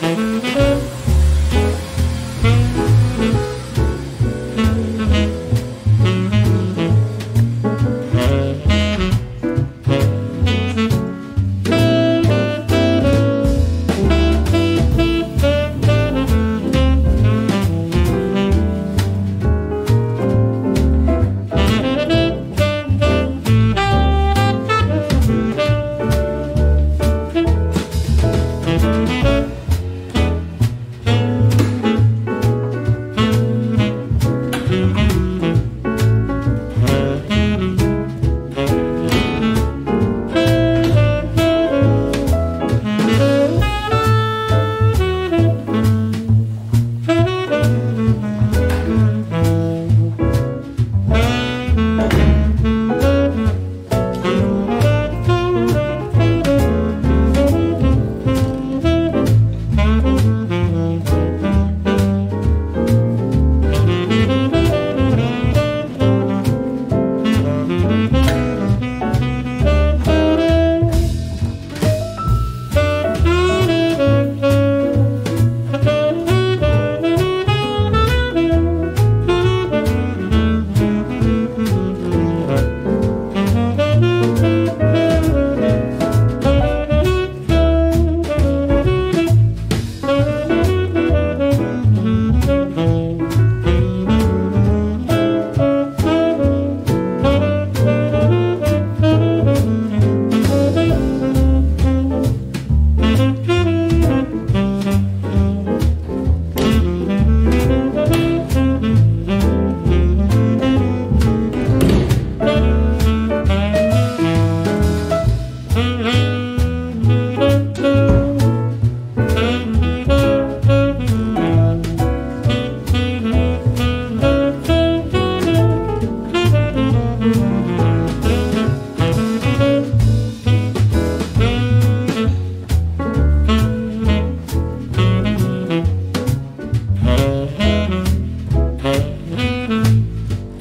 Bye.